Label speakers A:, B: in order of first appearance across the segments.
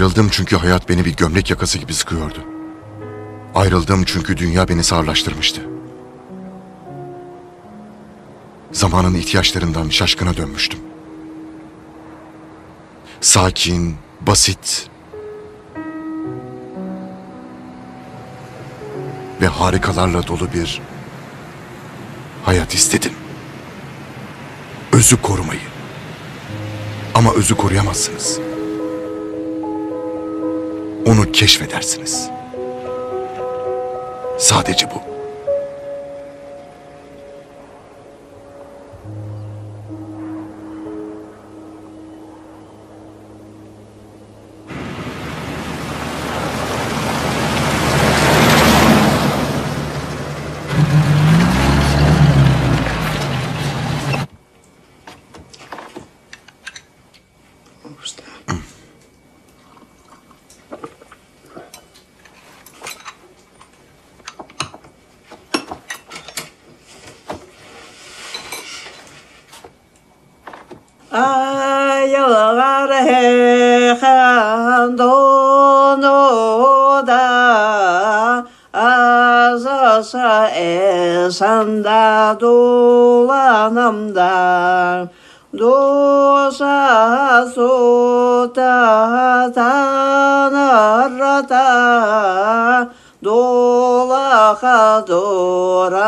A: Ayrıldım çünkü hayat beni bir gömlek yakası gibi sıkıyordu. Ayrıldım çünkü dünya beni sağırlaştırmıştı. Zamanın ihtiyaçlarından şaşkına dönmüştüm. Sakin, basit ve harikalarla dolu bir hayat istedim. Özü korumayı. Ama özü koruyamazsınız. Onu keşfedersiniz. Sadece bu.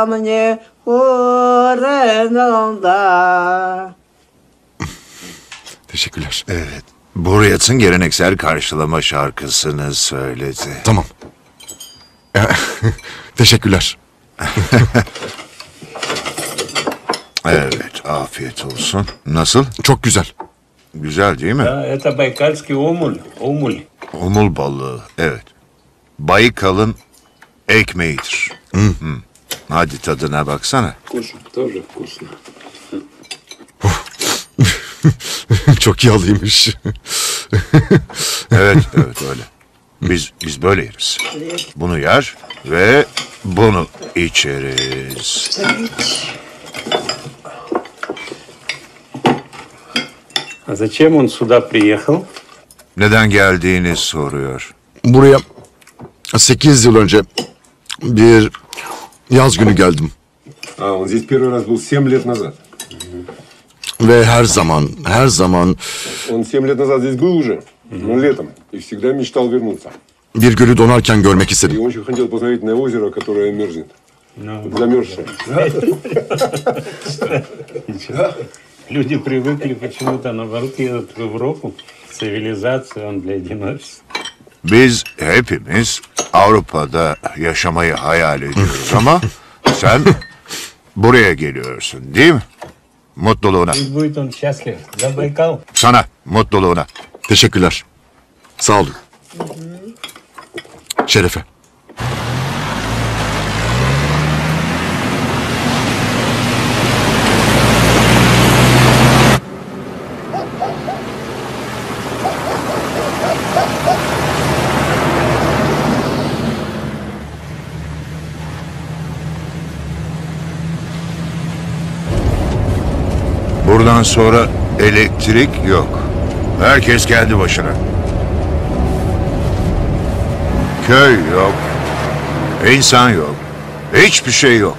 B: дора мне хоренonda
A: Teşekkürler.
C: Evet. Buryats'ın geleneksel karşılama şarkısını söyledi.
A: Tamam. Teşekkürler.
C: Evet, afiyet olsun. Nasıl?
A: Çok güzel.
C: Güzel değil mi?
D: Да, это байкальский омуль. Омуль.
C: Omul balığı, evet. Baykal'ın ekmeğidir. Hı. Hadi tadına baksana.
D: Кушай, тоже вкусно.
A: Çok yağlıymış.
C: Evet, evet öyle. Biz biz böyle yeriz. Bunu yer ve bunu içeriz.
D: А зачем он сюда приехал?
C: Neden geldiğini soruyor.
A: Buraya 8 yıl önce bir yaz günü geldim.
E: А, он здесь первый раз был 7 лет назад.
A: Ve her zaman, her zaman
E: Он 7 лет назад здесь был уже, ну, летом, и всегда мечтал вернуться.
A: bir gölü donarken görmek
E: И
A: istedim.
E: очень хотел посмотреть на озеро, которое мерзнет.
D: Ну,
E: Замерзшее.
D: люди привыкли почему-то, наоборот, едут в Европу. Цивилизация, он для одиночества.
C: Biz hepimiz Avrupa'da yaşamayı hayal ediyoruz ama sen buraya geliyorsun değil mi? Mutluluğuna. Sana mutluluğuna.
A: Teşekkürler. Sağ olun. Şerefe.
C: Buradan sonra elektrik yok. Herkes kendi başına. Köy yok. İnsan yok. Hiçbir şey yok.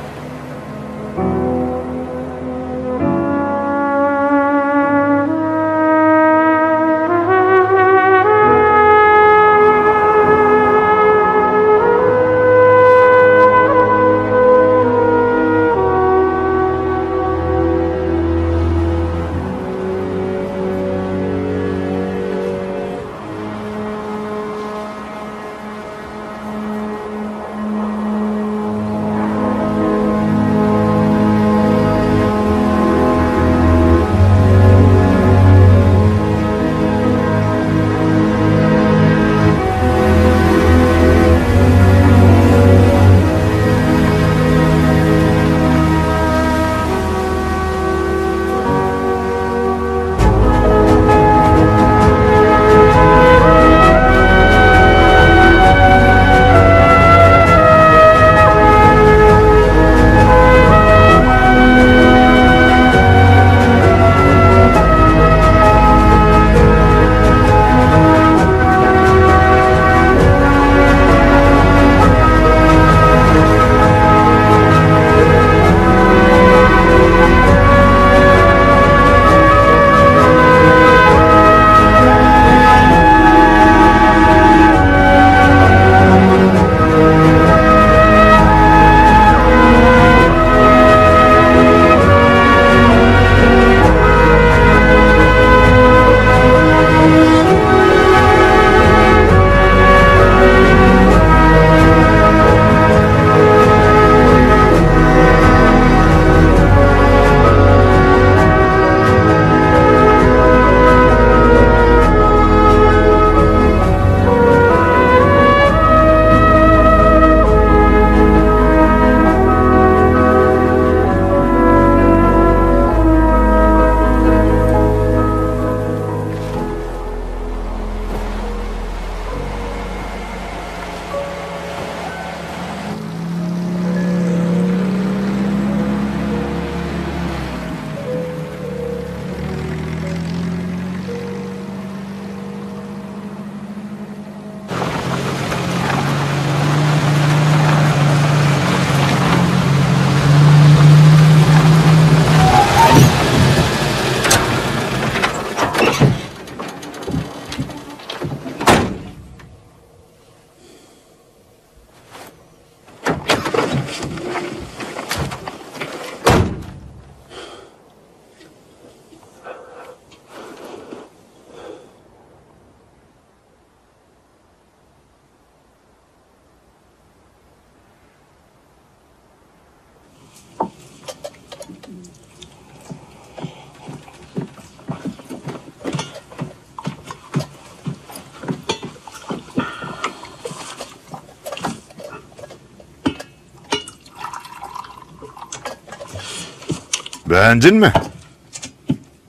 C: Beğendin mi?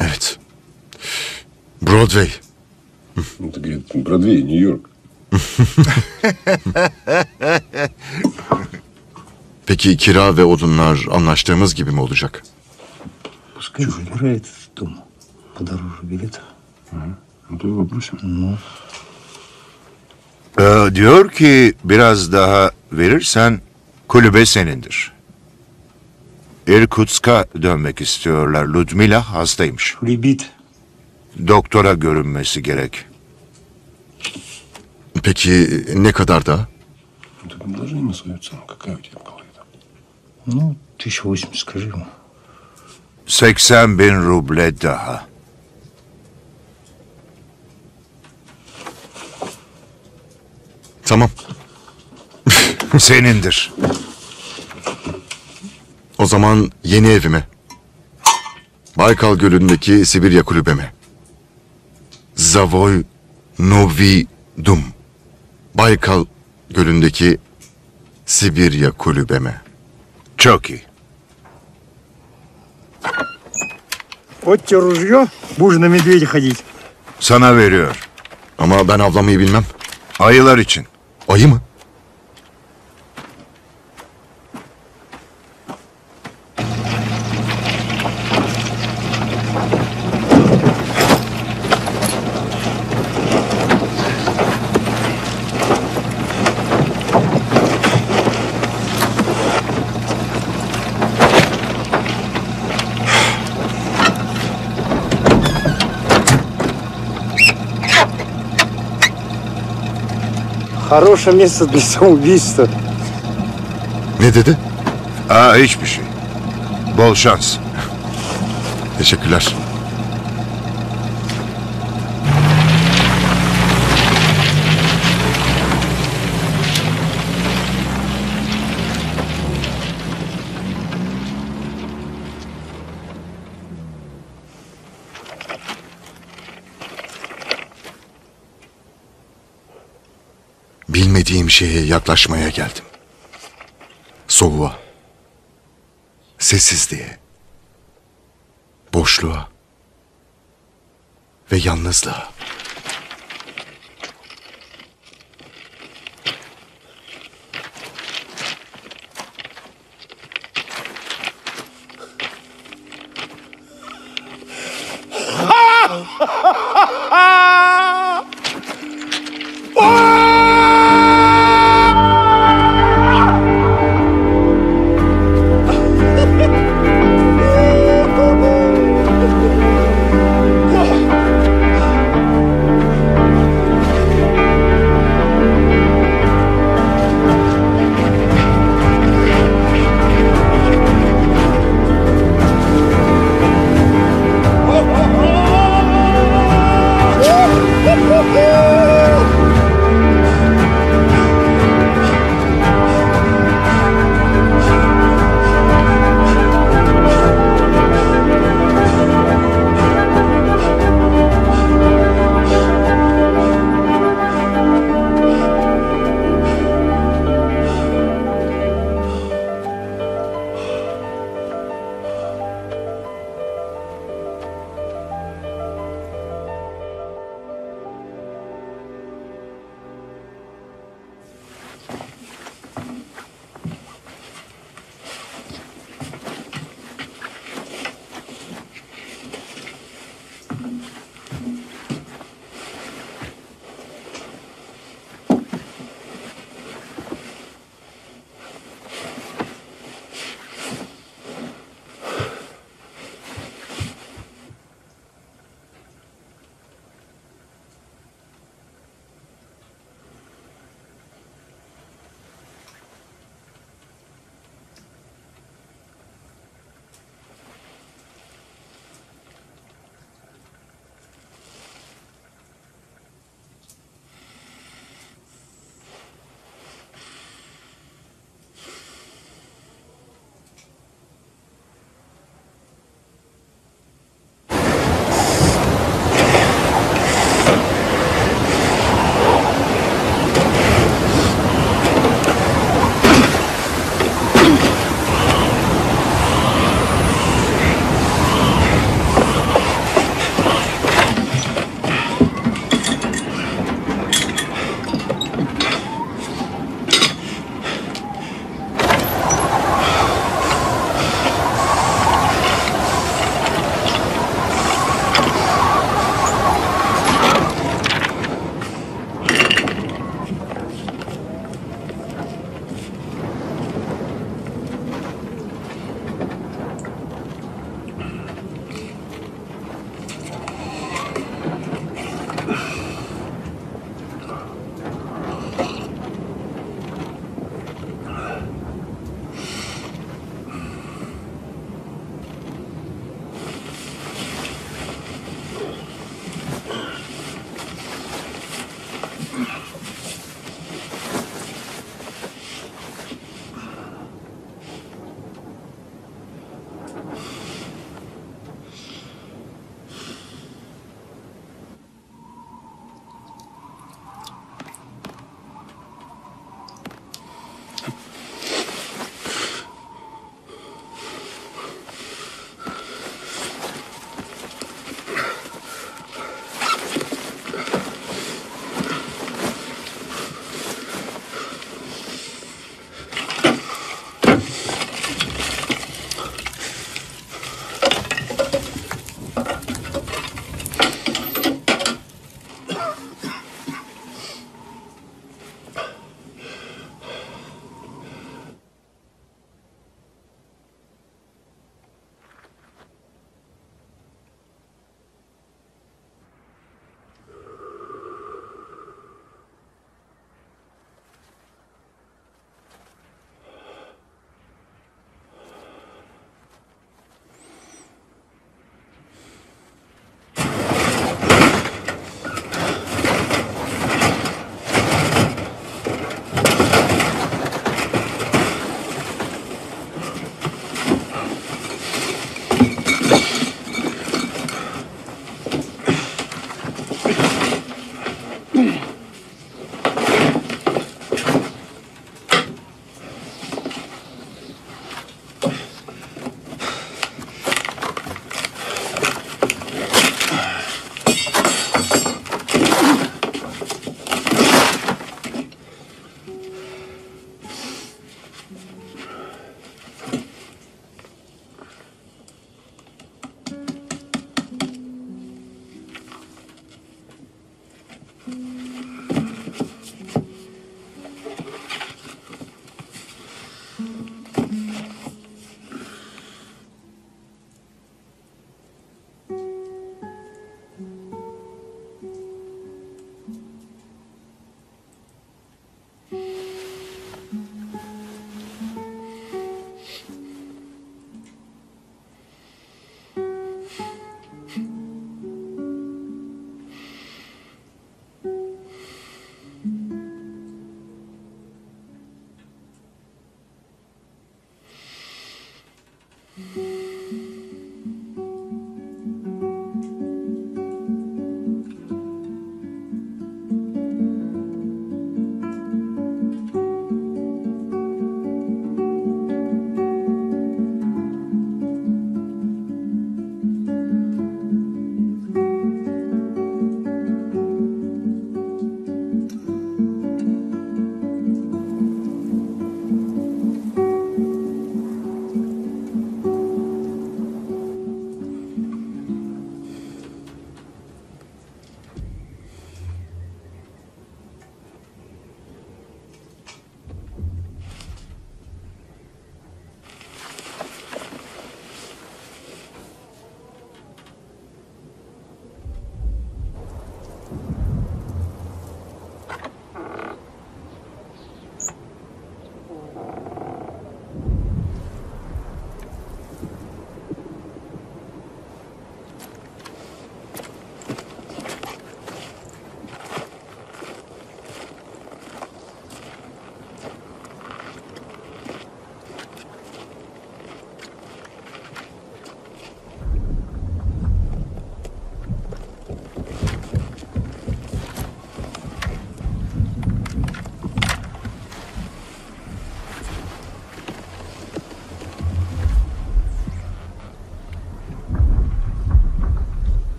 A: Evet. Broadway.
E: Это, говорит, Бродвей, Нью-Йорк.
A: Peki kira ve odunlar anlaştığımız gibi mi olacak?
F: Пускай выбирает дом подороже билета.
E: Ну, то и вопросим.
C: Ee, diyor ki biraz daha verirsen kulübe senindir. Irkutsk'a dönmek istiyorlar. Ludmila hastaymış.
F: Ребит,
C: Doktora görünmesi gerek.
A: Peki ne kadar daha?
E: Ну, ты предложи ему свою цену. Какая у тебя в голове там?
F: ну, тысяч восемь, скажи ему.
C: 80 bin ruble daha.
A: Tamam.
C: Senindir.
A: O zaman yeni evime. Baykal Gölü'ndeki Sibirya kulübeme. Zavoy Novi Dum. Baykal Gölü'ndeki Sibirya kulübeme.
C: Çok iyi.
F: Вот тебе ружье, будешь на медведя ходить.
C: Sana veriyor.
A: Ama ben avlamayı bilmem.
C: Ayılar için.
A: Ayı mı?
F: Хорошее место для самоубийства.
A: Ne dedi?
C: Aa hiçbir şey. Bol şans.
A: Teşekkürler. Şeye yaklaşmaya geldim. Soğuğa. Sessizliğe boşluğa ve yalnızlığa.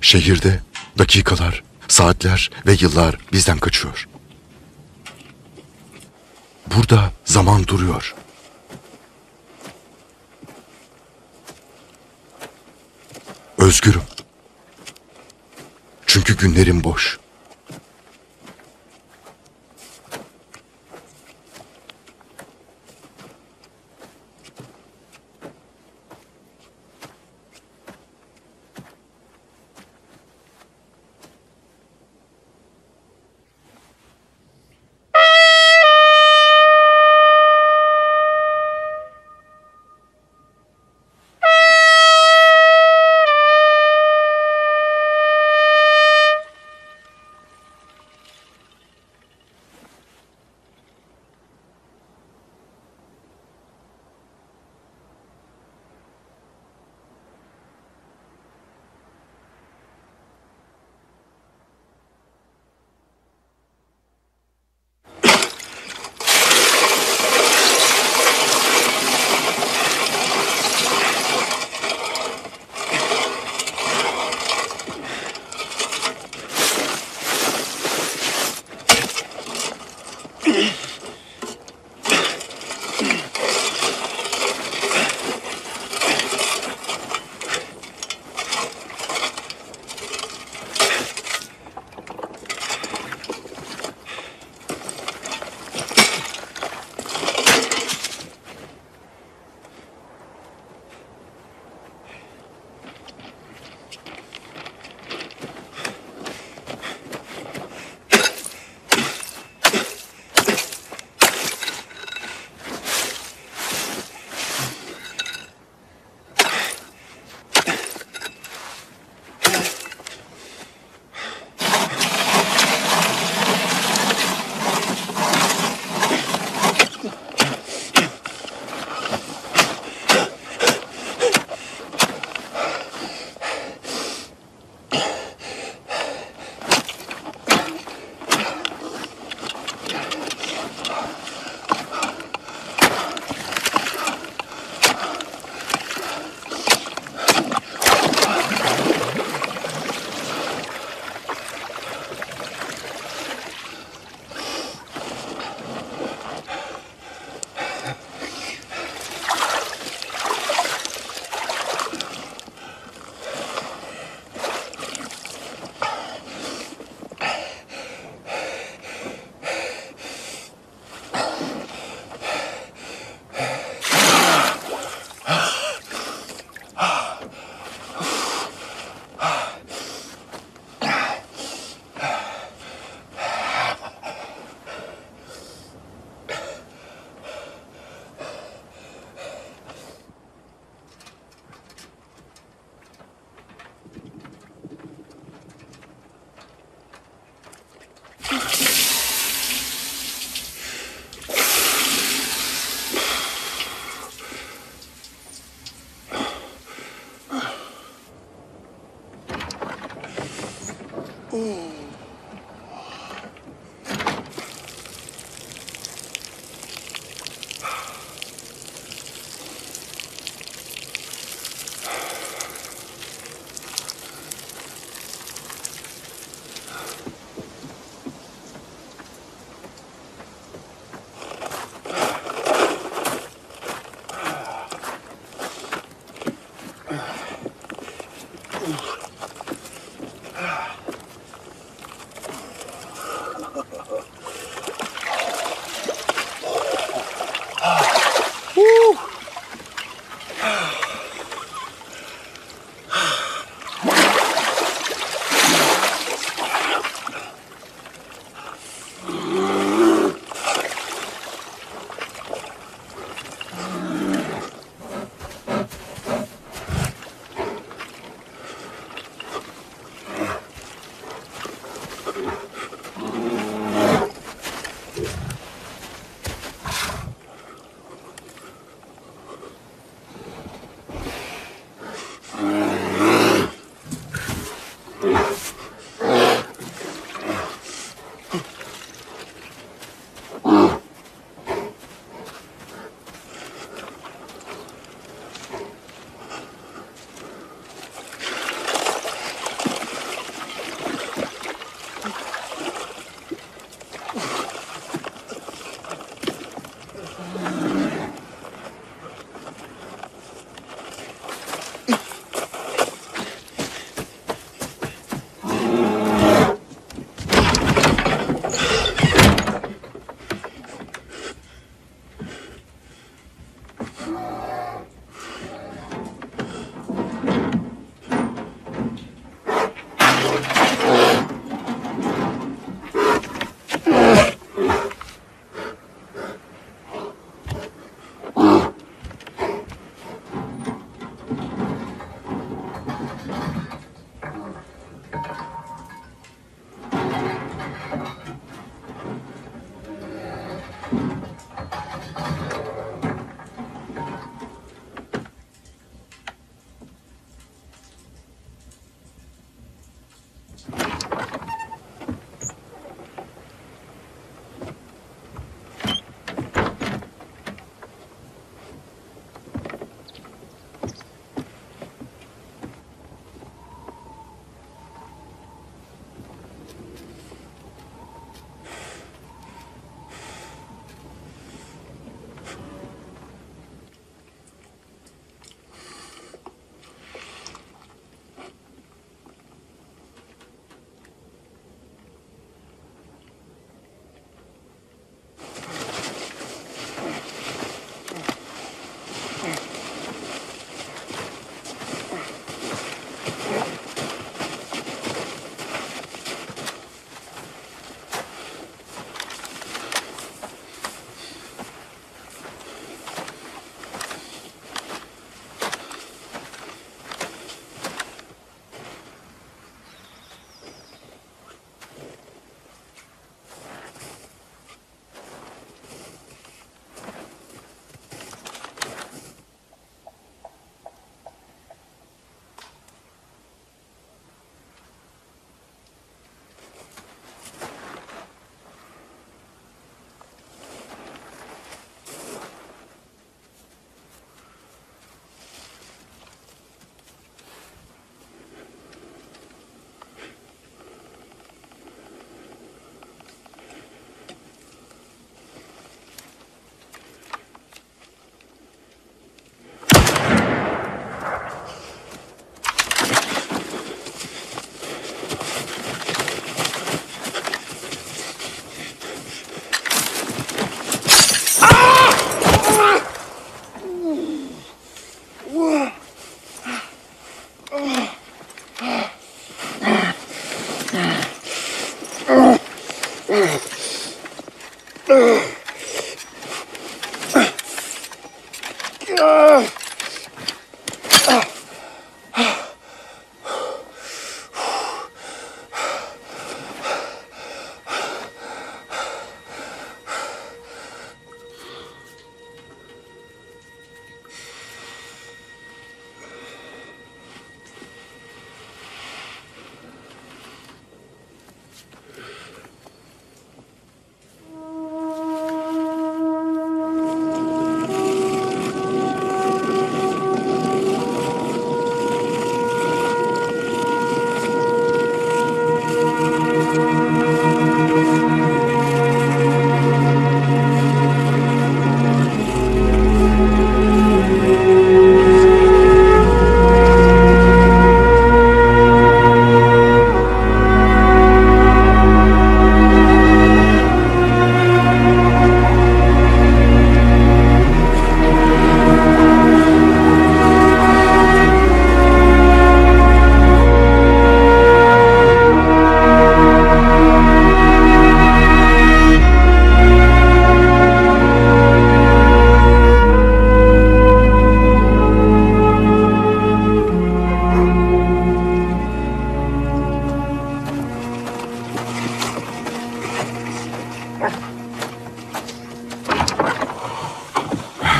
A: Şehirde dakikalar, saatler ve yıllar bizden kaçıyor. Burada zaman duruyor. Özgürüm. Çünkü günlerim boş.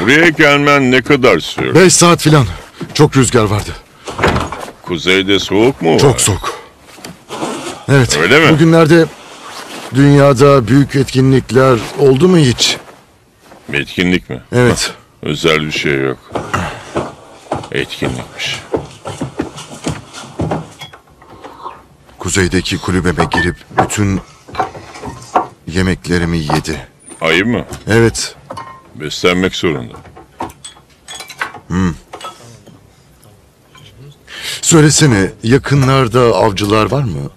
G: Buraya gelmen ne kadar sürdü?
A: Beş saat filan. Çok rüzgar vardı.
G: Kuzeyde soğuk mu var?
A: Çok soğuk. Evet.
G: Öyle mi?
A: Bugünlerde dünyada büyük etkinlikler oldu mu hiç?
G: Etkinlik mi?
A: Evet.
G: Özel bir şey yok. Etkinlikmiş.
A: Kuzeydeki kulübeme girip bütün yemeklerimi yedi.
G: Ayı mı?
A: Evet.
G: Beslenmek zorunda.
A: Söylesene yakınlarda avcılar var mı?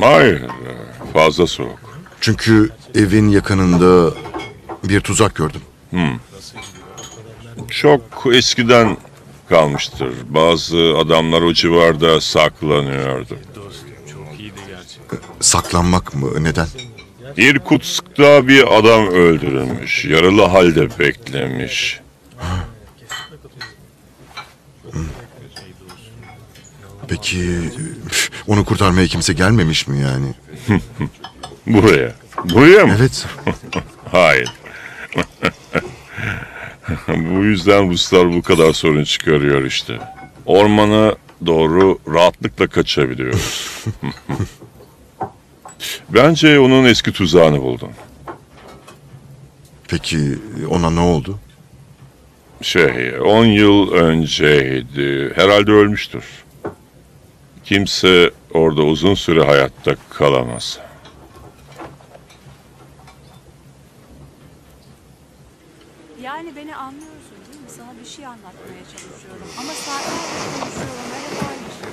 G: Hayır. Fazla soğuk.
A: Çünkü evin yakınında bir tuzak gördüm.
G: Çok eskiden kalmıştır. Bazı adamlar o civarda saklanıyordu.
A: Saklanmak mı? Neden?
G: İrkutsk'ta bir adam öldürülmüş. Yaralı halde beklemiş.
A: Peki onu kurtarmaya kimse gelmemiş mi yani?
G: Buraya. Buraya mı?
A: Evet.
G: Hayır. bu yüzden Ruslar bu kadar sorun çıkarıyor işte. Ormana doğru rahatlıkla kaçabiliyoruz. Bence onun eski tuzağını buldum.
A: Peki ona ne oldu?
G: Şey, 10 yıl önceydi. Herhalde ölmüştür. Kimse orada uzun süre hayatta kalamaz.
H: Yani beni anlıyorsun değil mi? Sana bir şey anlatmaya çalışıyorum. Ama saatlerce konuşuyorum aynı şey.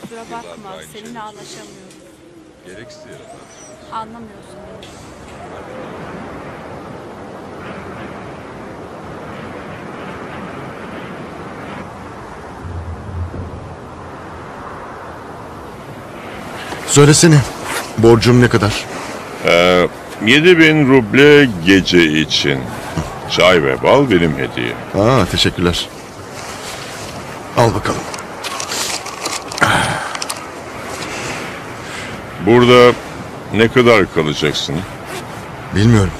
H: Kusura bakma, seninle anlaşamıyorum. Anlamıyorsun beni.
A: Söylesene. Borcum ne kadar?
G: Ee, 7000 ruble gece için. Çay ve bal benim hediye.
A: Aa teşekkürler. Al bakalım.
G: Burada ne kadar kalacaksın?
A: Bilmiyorum.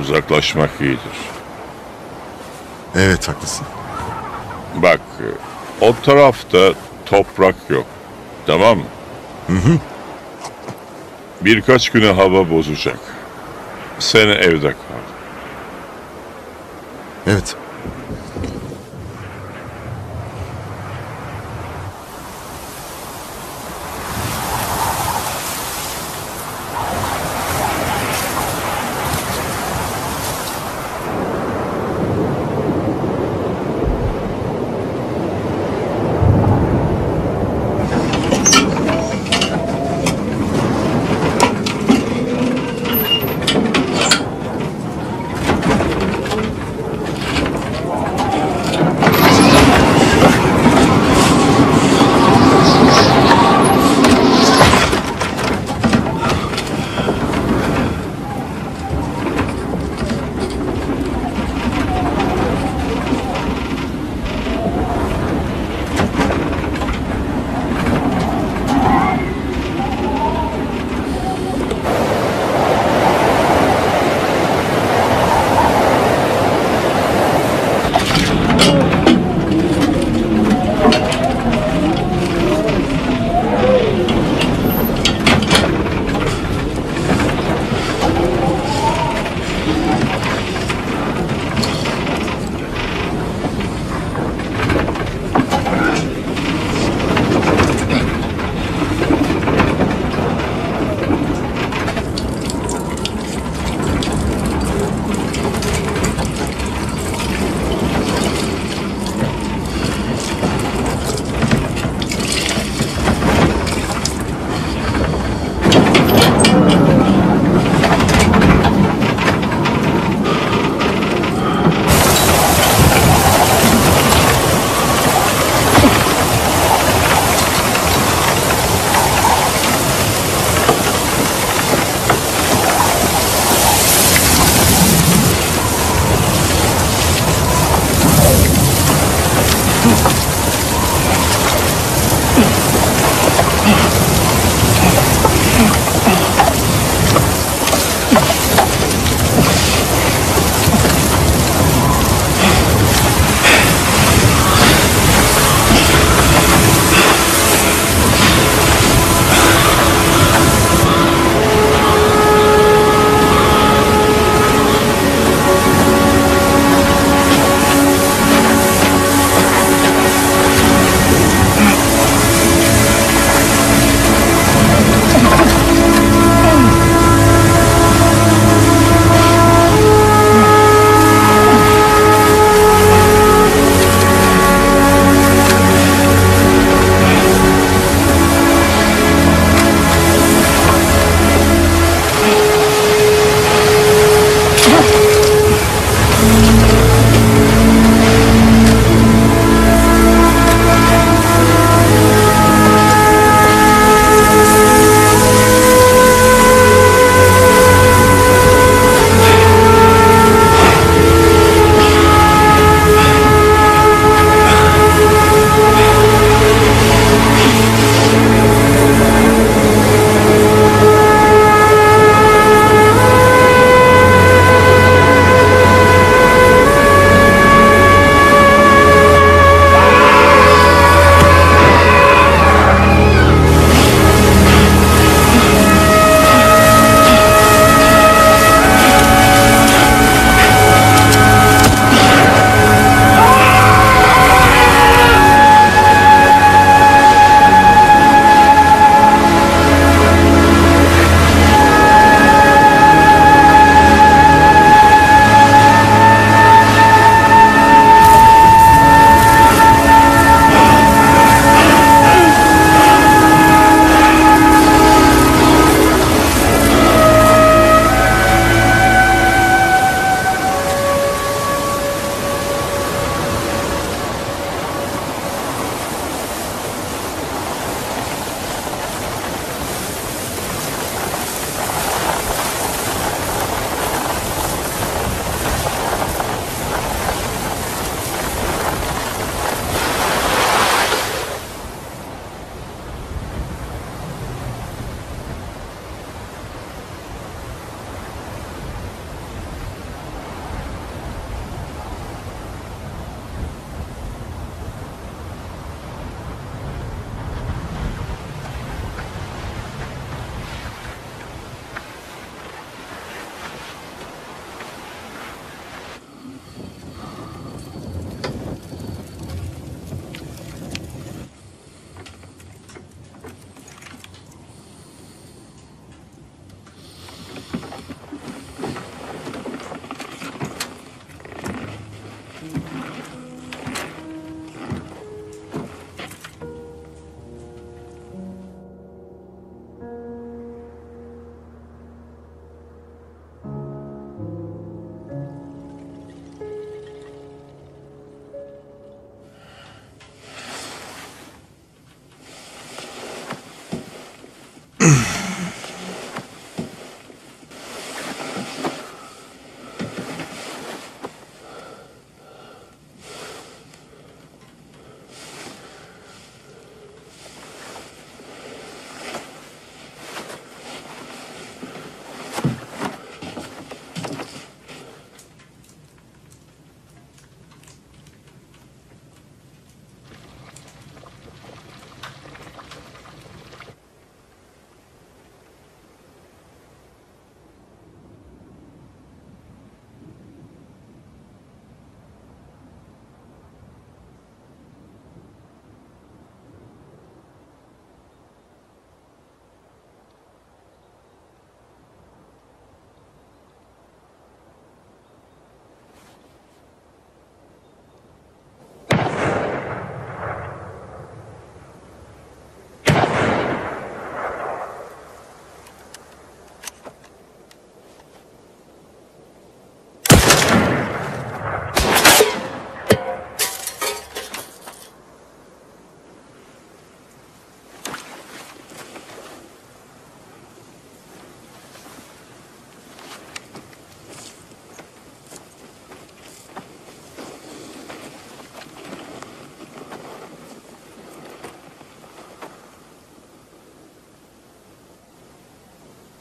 G: Uzaklaşmak iyidir.
A: Evet haklısın.
G: Bak, o tarafta toprak yok. Tamam mı? Birkaç güne hava bozacak. Sen evde kal.
A: Evet.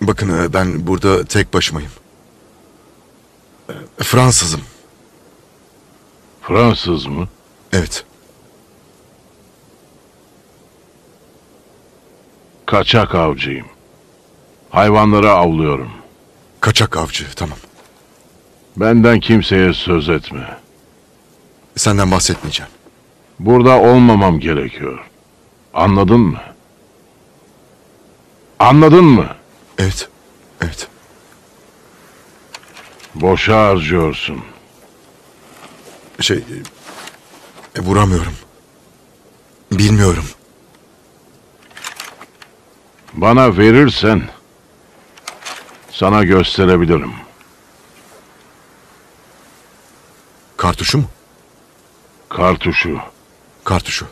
A: Bakın e, ben burada tek başımayım. Fransızım.
I: Fransız mı?
A: Evet.
I: Kaçak avcıyım. Hayvanları avlıyorum.
A: Kaçak avcı. Tamam.
I: Benden kimseye söz etme.
A: Senden bahsetmeyeceğim.
I: Burada olmamam gerekiyor. Anladın mı? Anladın mı?
A: Evet. Evet.
I: Boşa harcıyorsun.
A: Şey... e, vuramıyorum. Bilmiyorum.
I: Bana verirsen sana gösterebilirim.
A: Kartuşu mu?
I: Kartuşu.
A: Kartuşu.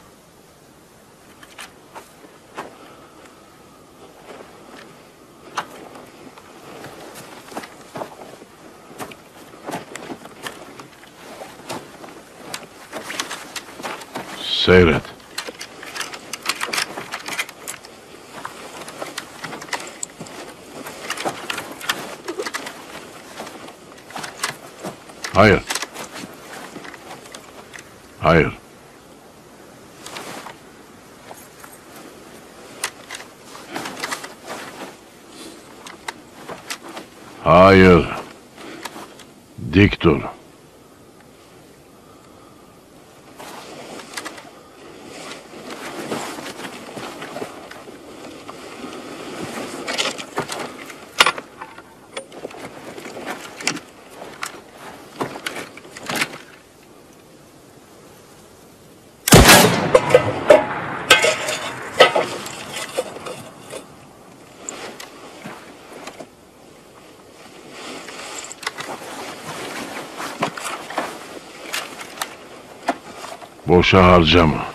I: Seyret. Hayır. Hayır. Hayır. Dik Boşa harcama.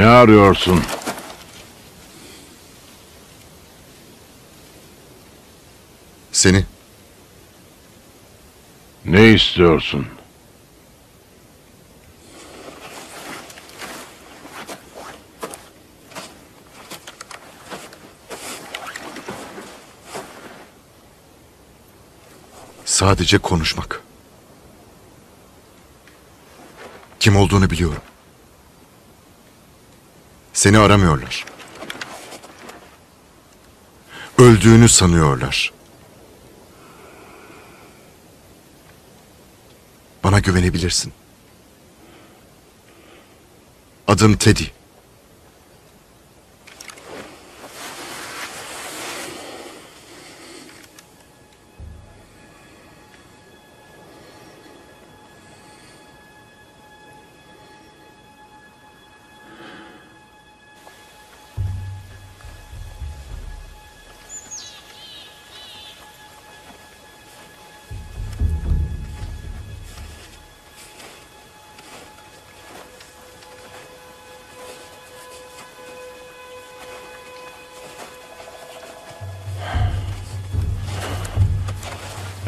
I: Ne arıyorsun?
A: Seni.
I: Ne istiyorsun?
A: Sadece konuşmak. Kim olduğunu biliyorum. Seni aramıyorlar. Öldüğünü sanıyorlar. Bana güvenebilirsin. Adım Teddy.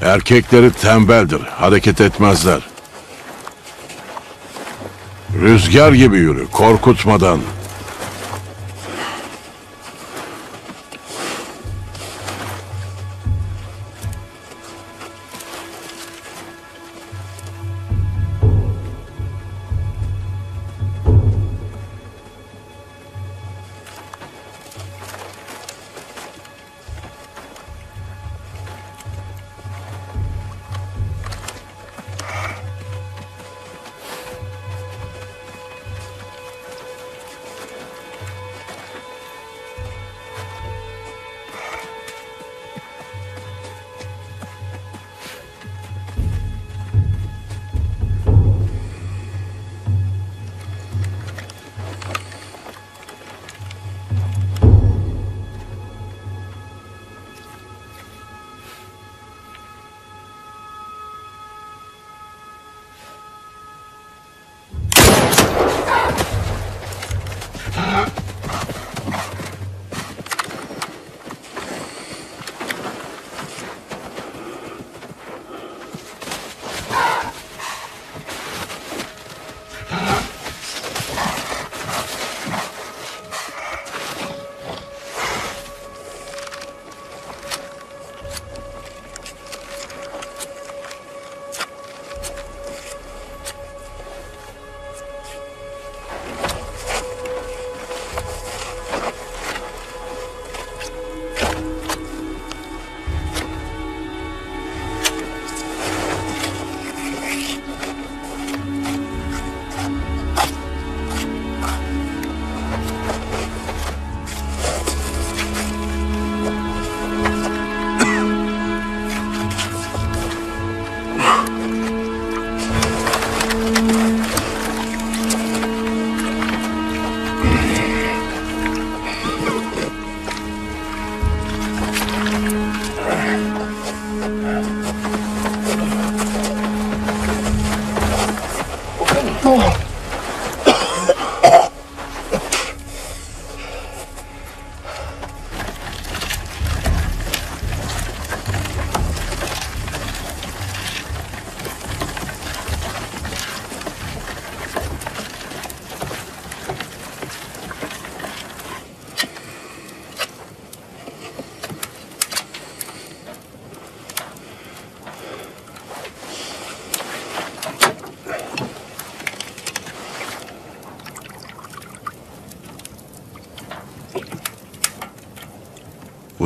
I: Erkekleri tembeldir, hareket etmezler. Rüzgar gibi yürü, korkutmadan.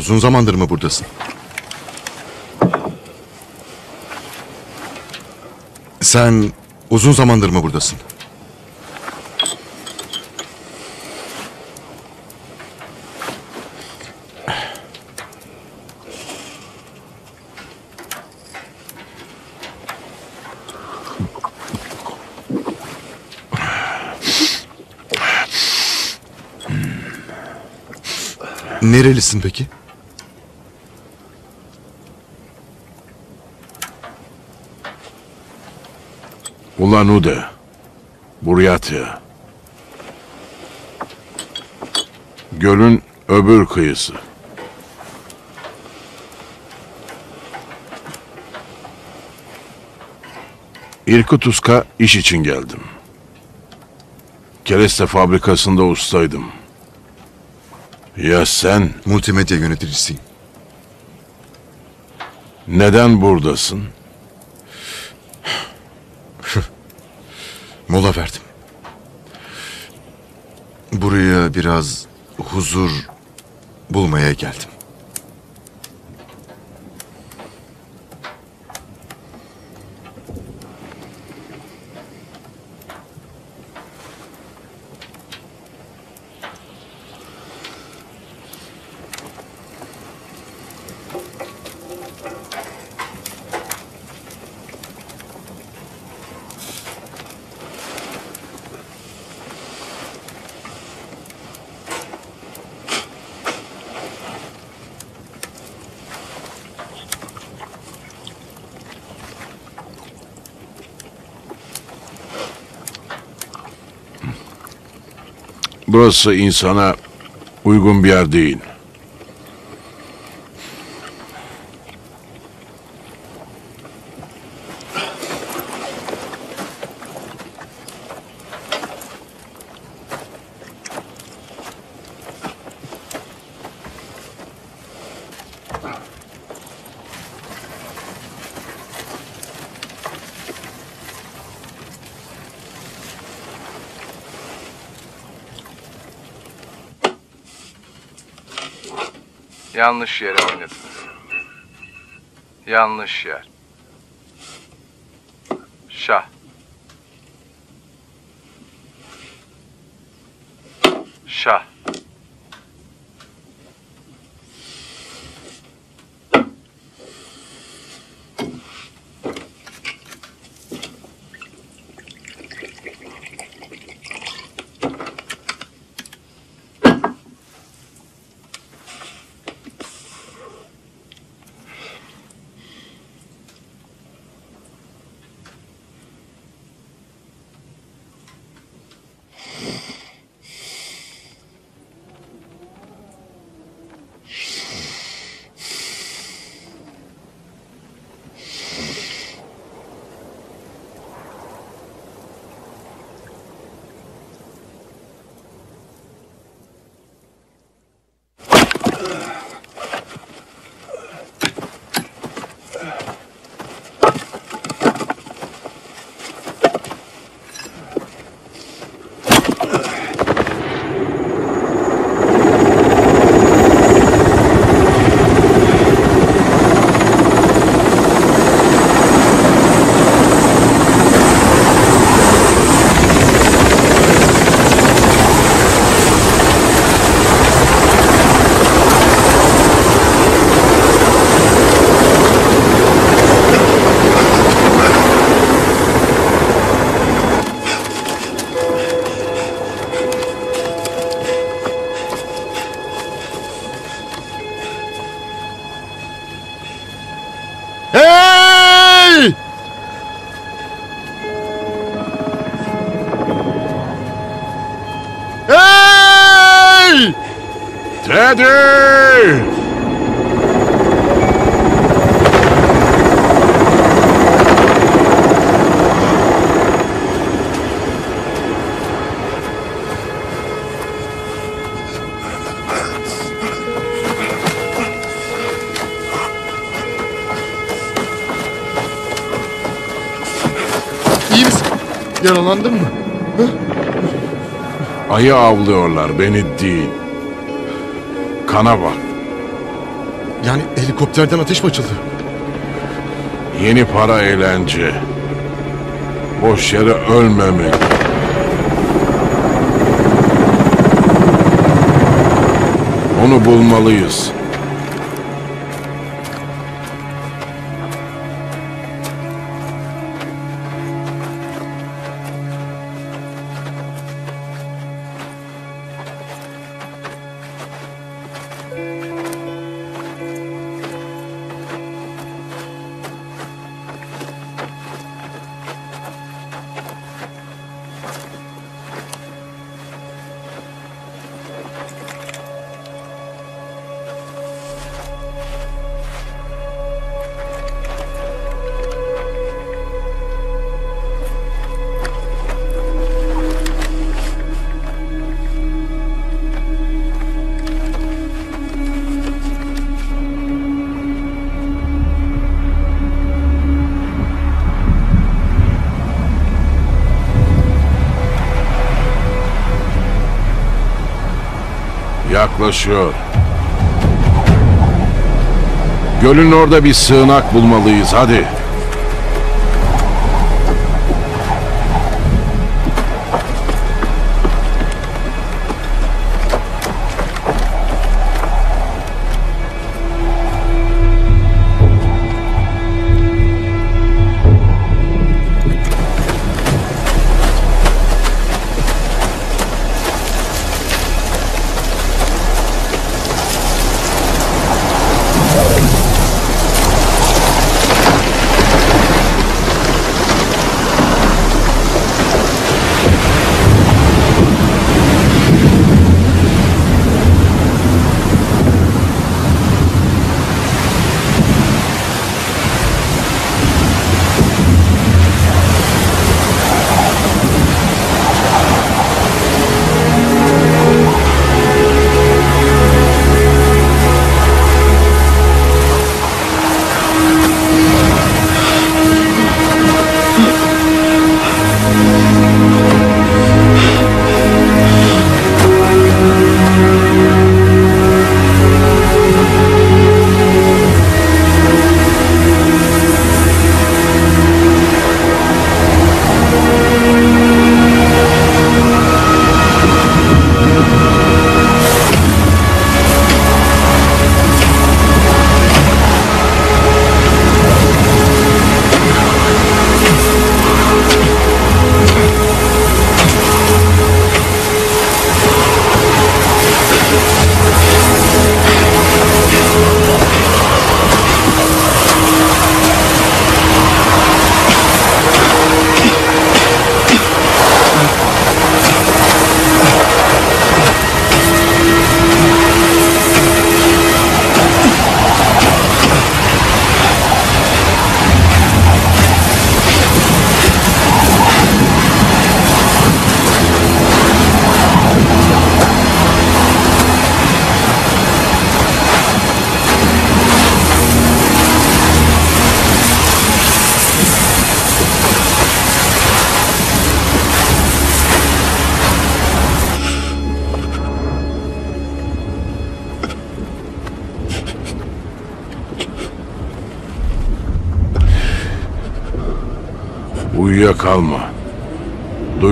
A: Uzun zamandır mı buradasın? Sen uzun zamandır mı buradasın? Nerelisin peki?
I: Ulan Ude. Buryatya. Gölün öbür kıyısı. İrkutsk'a iş için geldim. Kereste fabrikasında ustaydım. Ya sen
A: Multimedya yöneticisiyim.
I: neden buradasın?
A: Mola verdim. Buraya biraz huzur bulmaya geldim.
I: Burası insana uygun bir yer değil.
J: Yanlış yere oynadınız. Yanlış yer.
A: Yaralandın mı?
I: Ayı avlıyorlar beni değil. Kana bak.
A: Yani helikopterden ateş mi açıldı?
I: Yeni para eğlence. Boş yere ölmemek. Onu bulmalıyız. Yaklaşıyor. Gölün orada bir sığınak bulmalıyız hadi.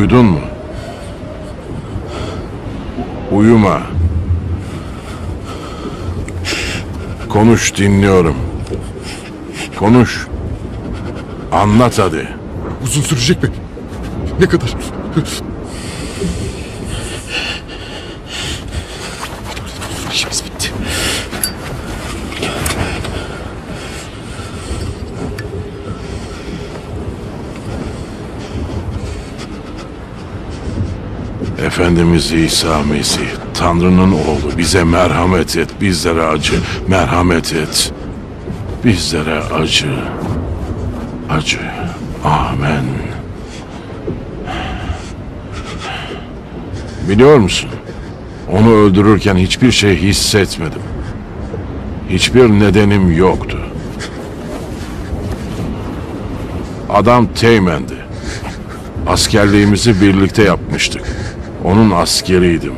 I: Duydun mu? Uyuma. Konuş dinliyorum. Konuş. Anlat hadi.
A: Uzun sürecek mi? Ne kadar?
I: Efendimiz İsa Mesih, Tanrı'nın oğlu bize merhamet et, bizlere acı, merhamet et. Bizlere acı, acı. Amen. Biliyor musun? Onu öldürürken hiçbir şey hissetmedim. Hiçbir nedenim yoktu. Adam Teğmen'di. Askerliğimizi birlikte yapmıştık. Onun askeriydim.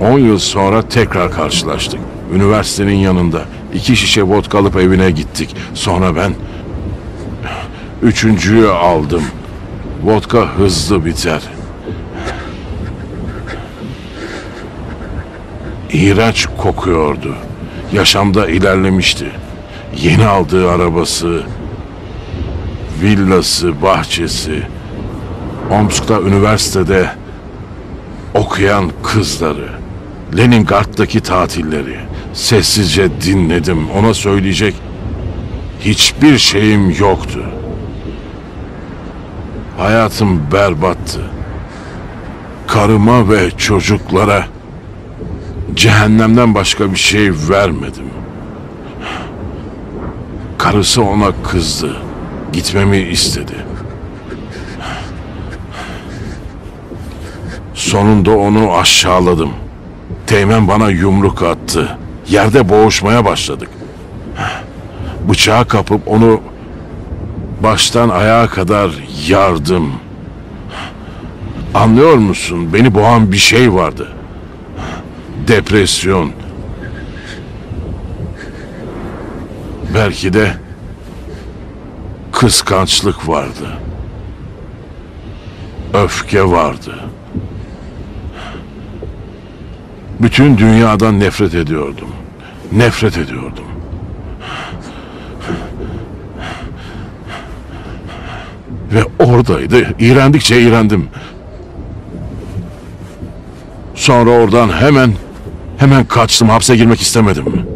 I: 10 yıl sonra tekrar karşılaştık. Üniversitenin yanında. iki şişe vodka alıp evine gittik. Sonra ben üçüncüyü aldım. Vodka hızlı biter. İğrenç kokuyordu. Yaşamda ilerlemişti. Yeni aldığı arabası, villası, bahçesi, Omsk'ta üniversitede okuyan kızları, Leningrad'daki tatilleri sessizce dinledim. Ona söyleyecek hiçbir şeyim yoktu. Hayatım berbattı. Karıma ve çocuklara cehennemden başka bir şey vermedim. Karısı ona kızdı. Gitmemi istedi. Sonunda onu aşağıladım. Teğmen bana yumruk attı. Yerde boğuşmaya başladık. Bıçağı kapıp onu baştan ayağa kadar yardım. Anlıyor musun? Beni boğan bir şey vardı. depresyon. Belki de kıskançlık vardı. Öfke vardı. Bütün dünyadan nefret ediyordum. Nefret ediyordum. Ve oradaydı. İğrendikçe iğrendim. Sonra oradan hemen hemen kaçtım. Hapse girmek istemedim.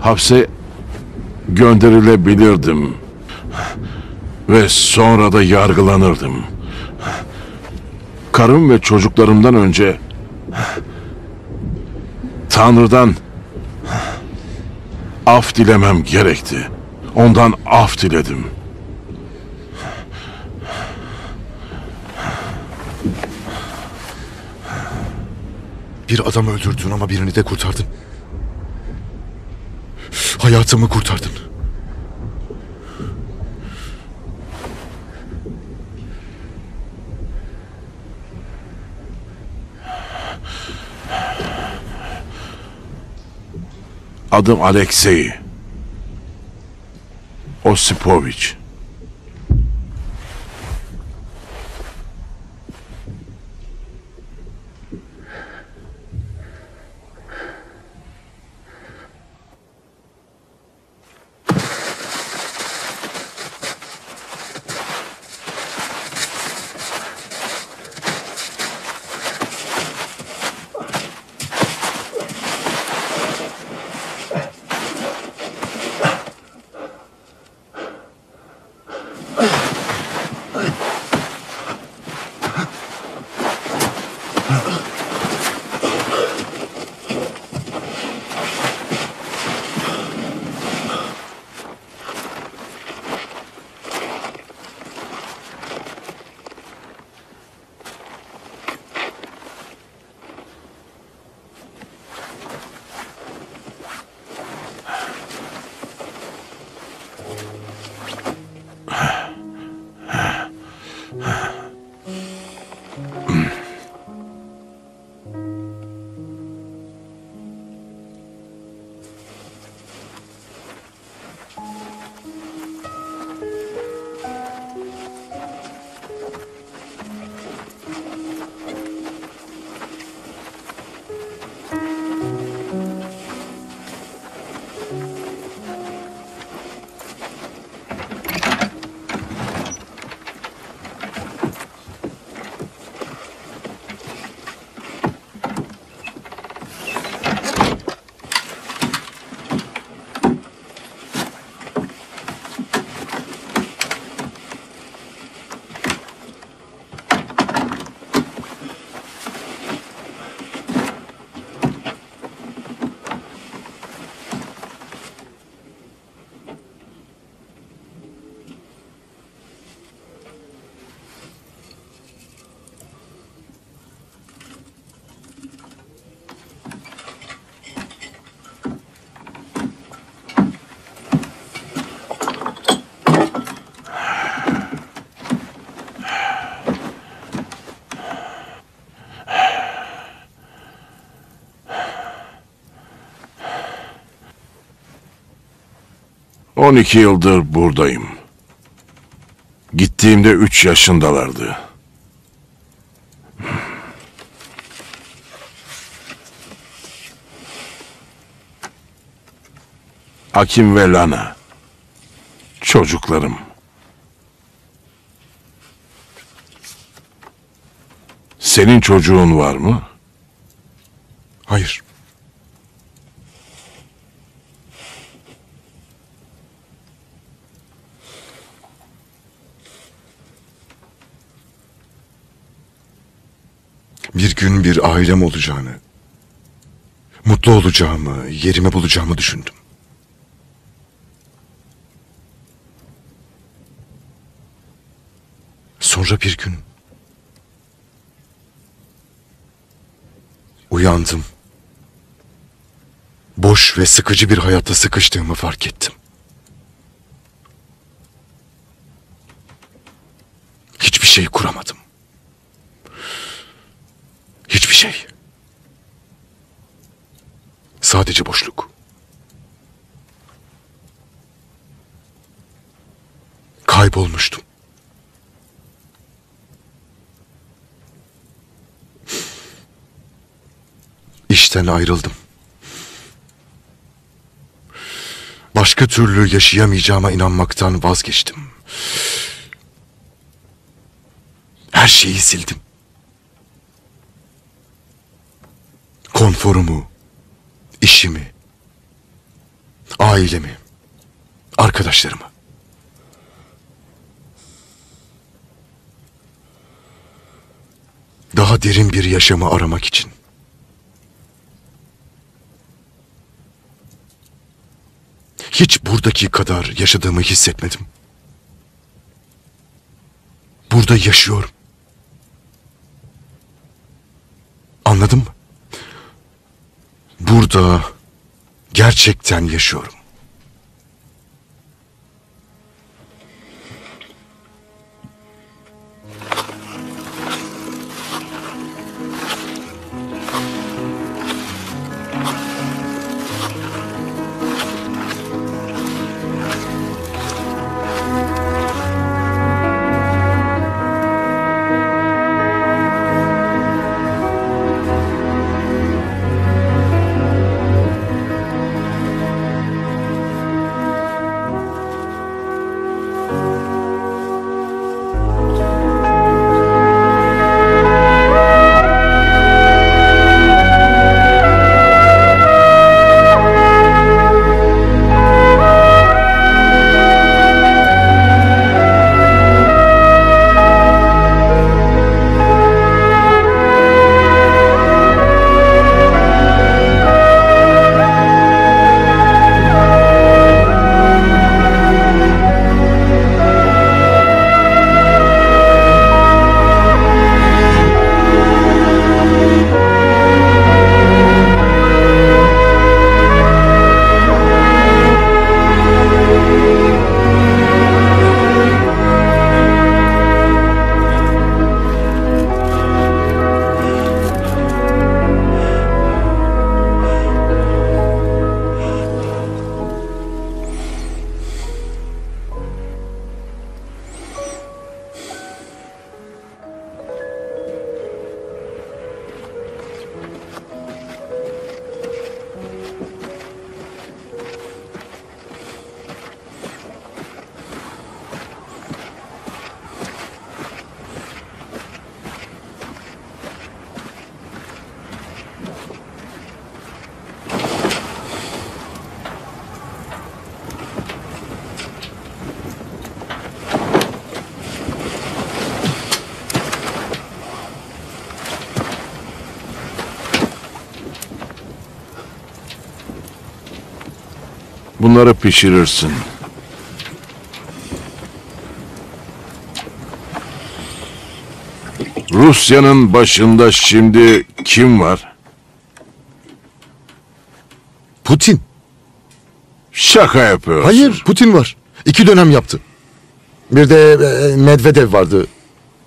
I: Hapse gönderilebilirdim. Ve sonra da yargılanırdım. Karım ve çocuklarımdan önce Tanrı'dan af dilemem gerekti. Ondan af diledim.
A: Bir adam öldürdün ama birini de kurtardın. Hayatımı kurtardın.
I: Adım Alexey Osipovic. 12 yıldır buradayım. Gittiğimde 3 yaşındalardı. Akim ve Lana. Çocuklarım. Senin çocuğun var mı?
A: Bir gün bir ailem olacağını, mutlu olacağımı, yerimi bulacağımı düşündüm. Sonra bir gün uyandım. Boş ve sıkıcı bir hayatta sıkıştığımı fark ettim. Hiçbir şey kuramadım. şey. Sadece boşluk. Kaybolmuştum. İşten ayrıldım. Başka türlü yaşayamayacağıma inanmaktan vazgeçtim. Her şeyi sildim. Konforumu, işimi, ailemi, arkadaşlarımı. Daha derin bir yaşamı aramak için. Hiç buradaki kadar yaşadığımı hissetmedim. Burada yaşıyorum. Anladın mı? Burada gerçekten yaşıyorum.
I: Bunları pişirirsin. Rusya'nın başında şimdi kim var?
A: Putin.
I: Şaka yapıyorsun.
A: Hayır, Putin var. İki dönem yaptı. Bir de e, Medvedev vardı.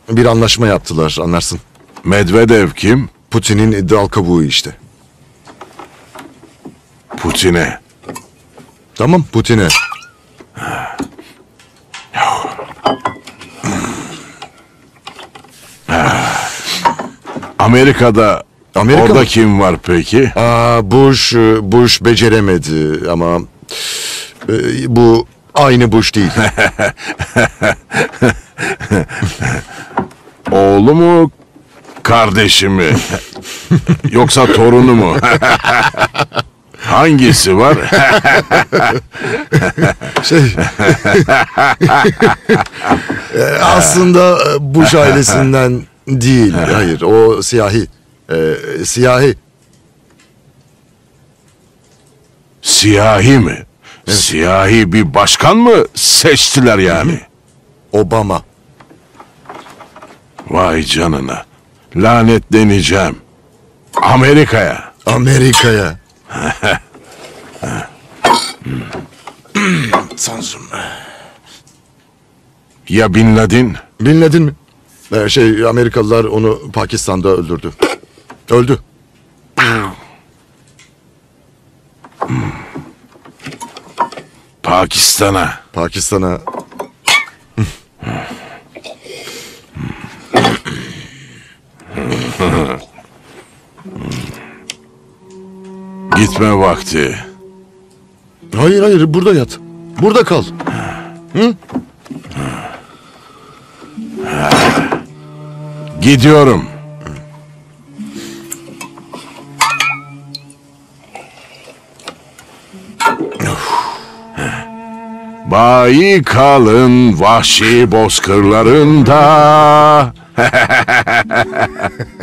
A: Bir anlaşma yaptılar, anlarsın.
I: Medvedev kim?
A: Putin'in dal kabuğu işte.
I: Putin'e.
A: Tamam, Putin'e.
I: Amerika'da
A: Amerika
I: orada
A: mı?
I: kim var peki?
A: Aa, Bush, e, Bush beceremedi ama e, bu aynı Bush değil.
I: Oğlu mu? Kardeşi mi? Yoksa torunu mu? Hangisi var?
A: şey, E, aslında e, Bush ailesinden değil. Hayır, o siyahi. E, siyahi.
I: Siyahi mi? Siyahi bir başkan mı seçtiler yani?
A: Obama.
I: Vay canına. Lanetleneceğim. Amerika'ya.
A: Amerika'ya. Tanrım.
I: Ya Bin Laden?
A: Bin Laden mi? Ee, şey Amerikalılar onu Pakistan'da öldürdü. Öldü.
I: Pakistan'a.
A: Pakistan'a
I: Gitme vakti.
A: Hayır hayır burada yat. Burada kal.
I: Gidiyorum. Bayi kalın vahşi bozkırlarında.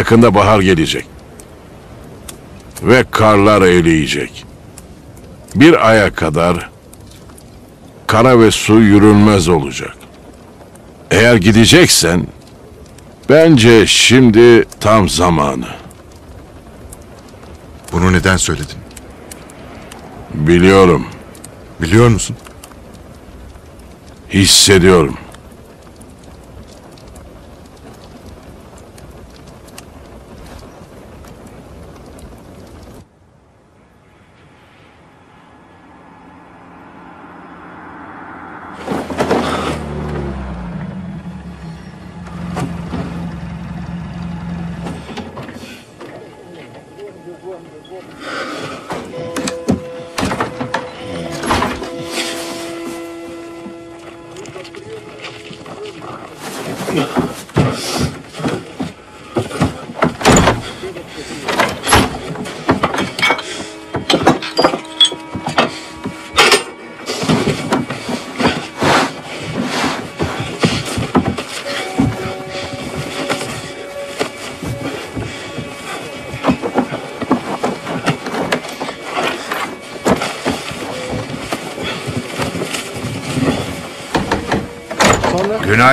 I: Yakında bahar gelecek. Ve karlar eriyecek. Bir aya kadar kara ve su yürünmez olacak. Eğer gideceksen bence şimdi tam zamanı.
A: Bunu neden söyledin?
I: Biliyorum,
A: Biliyor musun?
I: hissediyorum.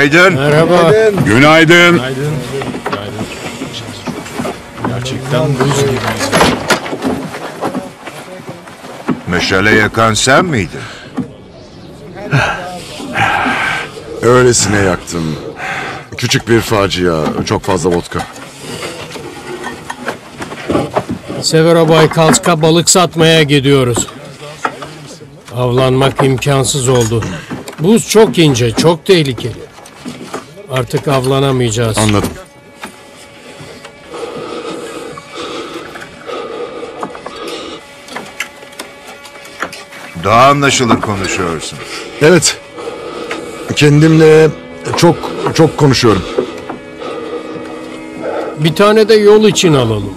C: Günaydın.
F: Merhaba.
I: Günaydın.
C: Meşale yakan sen miydin?
A: Öylesine yaktım. Küçük bir facia. Çok fazla vodka.
K: Severobaykalsk'a balık satmaya gidiyoruz. Avlanmak imkansız oldu. Buz çok ince, çok tehlikeli. Artık avlanamayacağız.
A: Anladım.
C: Daha anlaşılır konuşuyorsun.
A: Evet. Kendimle çok çok konuşuyorum.
K: Bir tane de yol için alalım.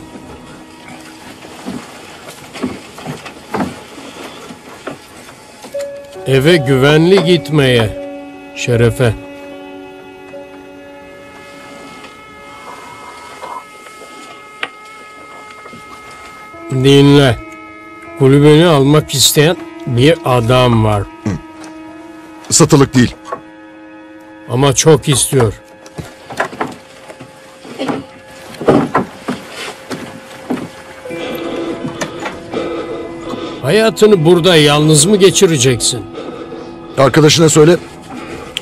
K: Eve güvenli gitmeye. Şerefe. Dinle. Kulübeni almak isteyen bir adam var.
A: Satılık değil.
K: Ama çok istiyor. Hayatını burada yalnız mı geçireceksin?
A: Arkadaşına söyle.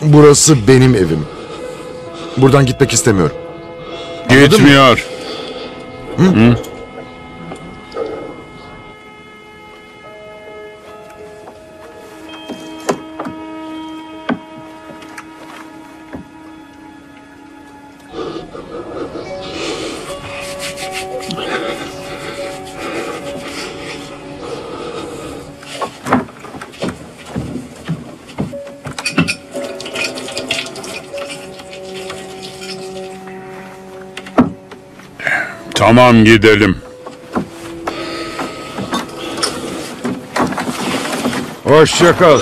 A: Burası benim evim. Buradan gitmek istemiyorum.
G: Gitmiyor. Hı? Tamam gidelim.
I: Hoşça kal.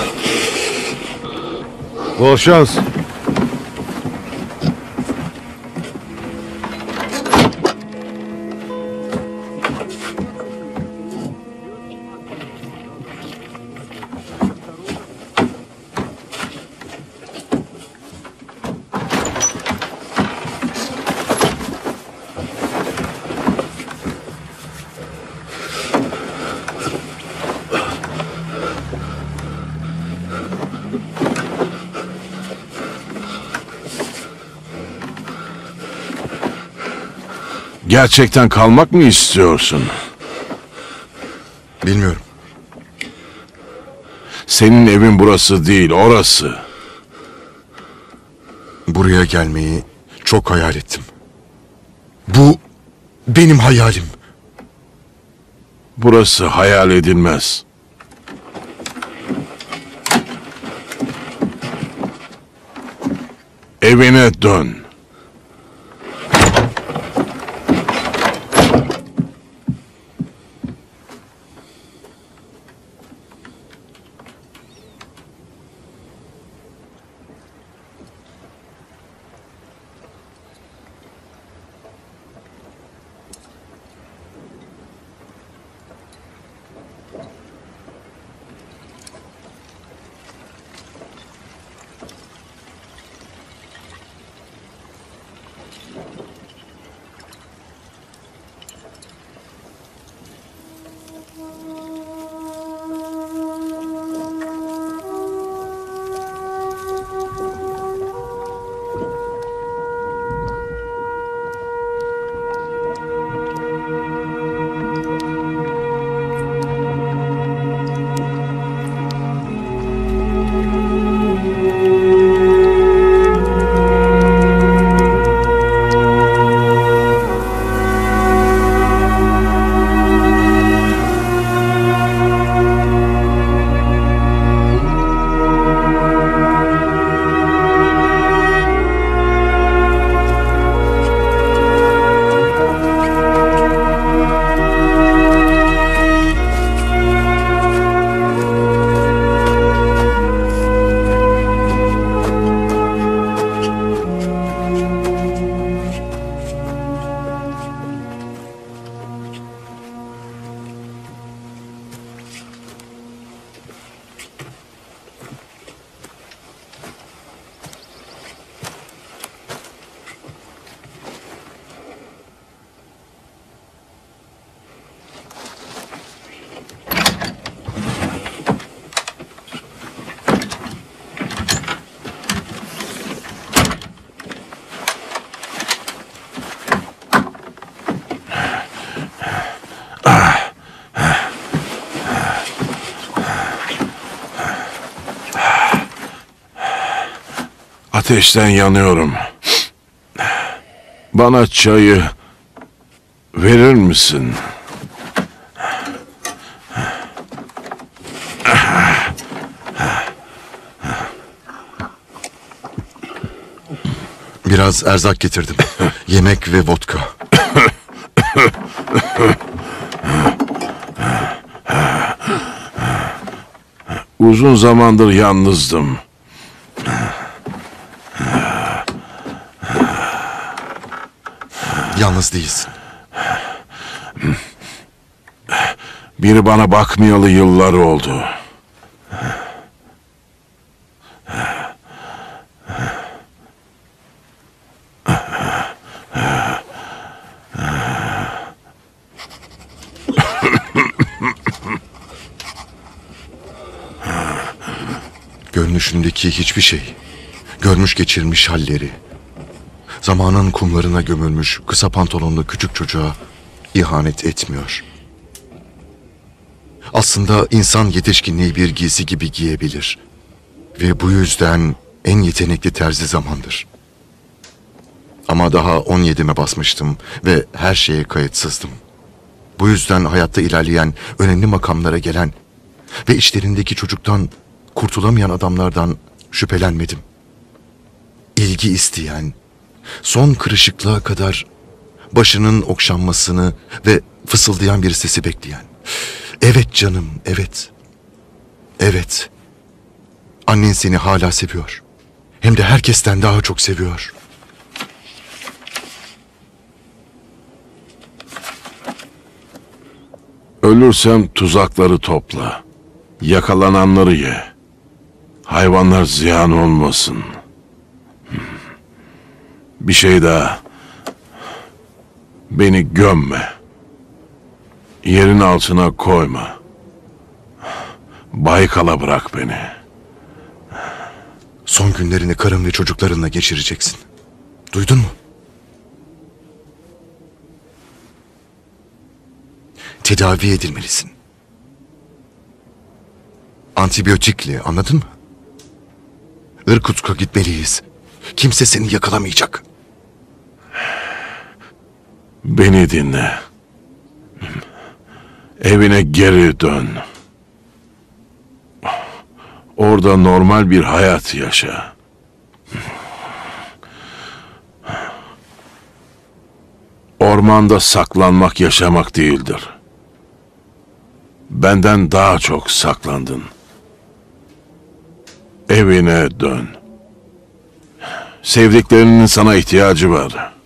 I: Bol şans. Gerçekten kalmak mı istiyorsun?
A: Bilmiyorum.
I: Senin evin burası değil, orası.
A: Buraya gelmeyi çok hayal ettim. Bu benim hayalim.
I: Burası hayal edilmez. Evine dön. Ateşten yanıyorum. Bana çayı verir misin?
A: Biraz erzak getirdim. Yemek ve vodka.
I: Uzun zamandır yalnızdım.
A: Yalnız değilsin.
I: Biri bana bakmayalı yıllar oldu.
A: Görünüşündeki hiçbir şey, görmüş geçirmiş halleri, zamanın kumlarına gömülmüş kısa pantolonlu küçük çocuğa ihanet etmiyor. Aslında insan yetişkinliği bir giysi gibi giyebilir. Ve bu yüzden en yetenekli terzi zamandır. Ama daha 17'me basmıştım ve her şeye kayıtsızdım. Bu yüzden hayatta ilerleyen, önemli makamlara gelen ve içlerindeki çocuktan kurtulamayan adamlardan şüphelenmedim. İlgi isteyen, son kırışıklığa kadar başının okşanmasını ve fısıldayan bir sesi bekleyen. Evet canım, evet. Evet. Annen seni hala seviyor. Hem de herkesten daha çok seviyor.
I: Ölürsem tuzakları topla. Yakalananları ye. Hayvanlar ziyan olmasın. Bir şey daha. Beni gömme. Yerin altına koyma. Baykal'a bırak beni.
A: Son günlerini karın ve çocuklarınla geçireceksin. Duydun mu? Tedavi edilmelisin. Antibiyotikle anladın mı? Irkutsk'a gitmeliyiz. Kimse seni yakalamayacak.
I: Beni dinle. Evine geri dön. Orada normal bir hayat yaşa. Ormanda saklanmak yaşamak değildir. Benden daha çok saklandın. Evine dön. Sevdiklerinin sana ihtiyacı var.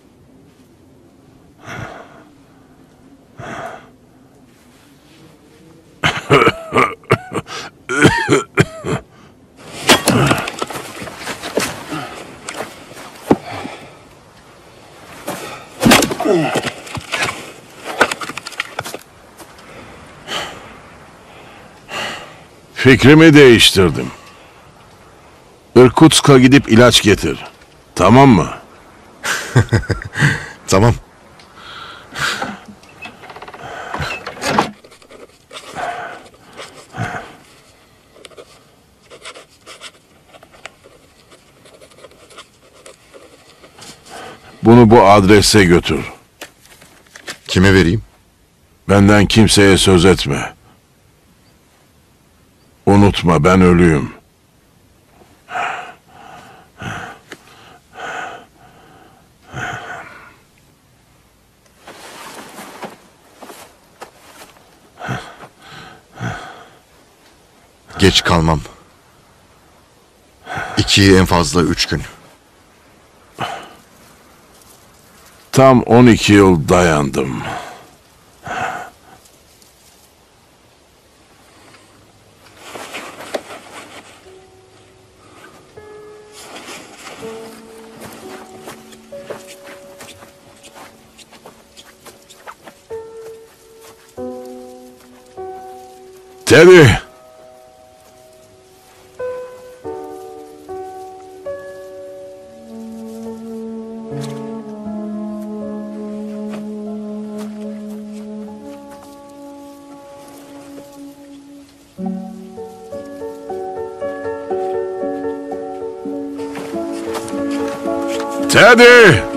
I: Fikrimi değiştirdim. Irkutsk'a gidip ilaç getir. Tamam mı?
A: Tamam.
I: Bunu bu adrese götür.
A: Kime vereyim?
I: Benden kimseye söz etme. Unutma ben ölüyüm.
A: Geç kalmam. İki en fazla üç gün.
I: Tam 12 yıl dayandım. Teddy! Teddy!
A: Alexi!